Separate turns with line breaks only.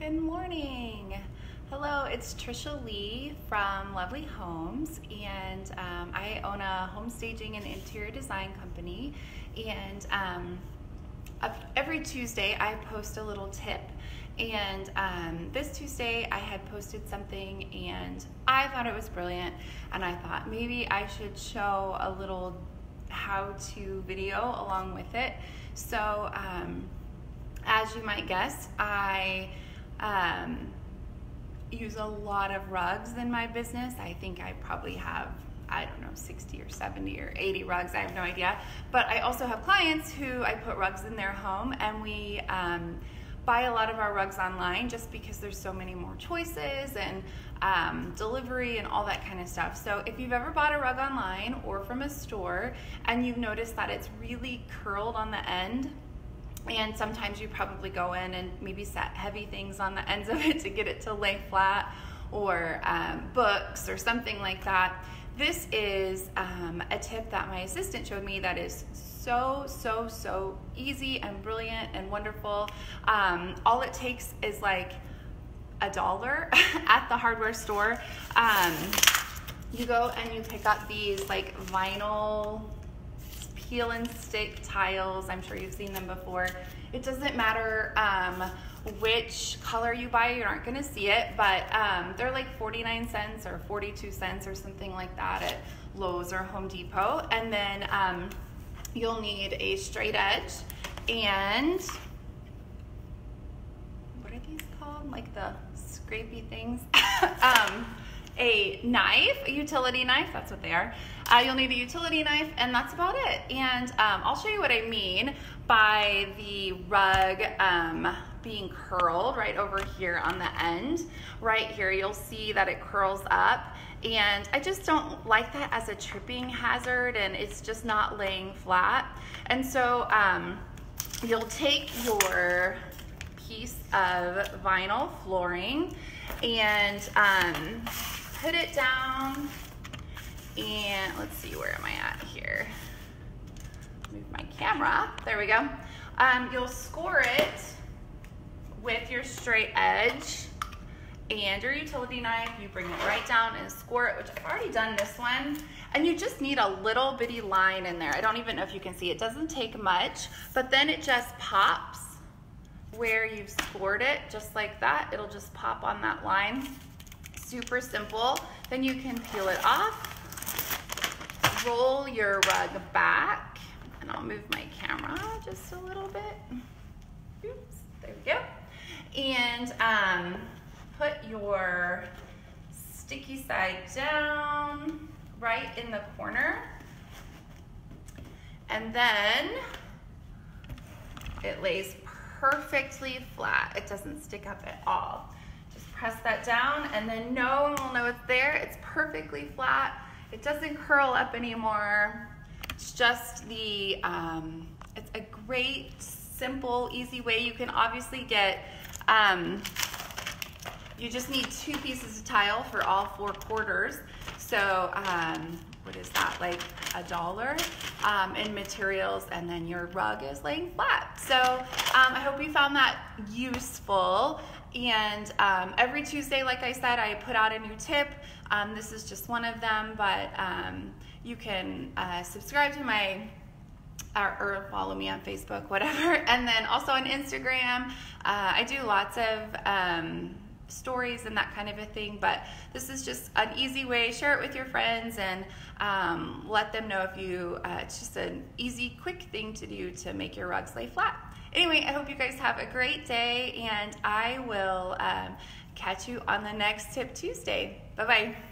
Good morning. Hello, it's Trisha Lee from LoveLee Homes, and um, I own a home staging and interior design company. And um, every Tuesday, I post a little tip. And um, this Tuesday, I had posted something, and I thought it was brilliant. And I thought maybe I should show a little how-to video along with it. So, um, as you might guess, I um, use a lot of rugs in my business. I think I probably have, I don't know, 60 or 70 or 80 rugs. I have no idea. But I also have clients who I put rugs in their home and we um, buy a lot of our rugs online just because there's so many more choices and um, delivery and all that kind of stuff. So if you've ever bought a rug online or from a store and you've noticed that it's really curled on the end, and sometimes you probably go in and maybe set heavy things on the ends of it to get it to lay flat or um, books or something like that. This is um, a tip that my assistant showed me that is so, so, so easy and brilliant and wonderful. Um, all it takes is like a dollar at the hardware store. Um, you go and you pick up these like vinyl peel and stick tiles. I'm sure you've seen them before. It doesn't matter um, which color you buy, you aren't gonna see it, but um, they're like 49 cents or 42 cents or something like that at Lowe's or Home Depot. And then um, you'll need a straight edge and what are these called? Like the scrapey things? a knife, a utility knife, that's what they are. Uh, you'll need a utility knife and that's about it. And um, I'll show you what I mean by the rug um, being curled right over here on the end. Right here, you'll see that it curls up and I just don't like that as a tripping hazard and it's just not laying flat. And so um, you'll take your piece of vinyl flooring and um, put it down and let's see, where am I at here? Move my camera, there we go. Um, you'll score it with your straight edge and your utility knife, you bring it right down and score it, which I've already done this one. And you just need a little bitty line in there. I don't even know if you can see, it doesn't take much, but then it just pops where you've scored it, just like that. It'll just pop on that line super simple. Then you can peel it off, roll your rug back, and I'll move my camera just a little bit. Oops, there we go. And um, put your sticky side down right in the corner. And then it lays perfectly flat. It doesn't stick up at all press that down and then no one will know it's there. It's perfectly flat. It doesn't curl up anymore. It's just the, um, it's a great, simple, easy way. You can obviously get, um, you just need two pieces of tile for all four quarters. So um, what is that, like a dollar um, in materials and then your rug is laying flat. So um, I hope you found that useful. And um, every Tuesday, like I said, I put out a new tip. Um, this is just one of them, but um, you can uh, subscribe to my or, or, follow me on Facebook, whatever. And then also on Instagram, uh, I do lots of um, stories and that kind of a thing. But this is just an easy way. Share it with your friends and um, let them know if you. Uh, it's just an easy, quick thing to do to make your rugs lay flat. Anyway, I hope you guys have a great day, and I will um, catch you on the next Tip Tuesday. Bye bye.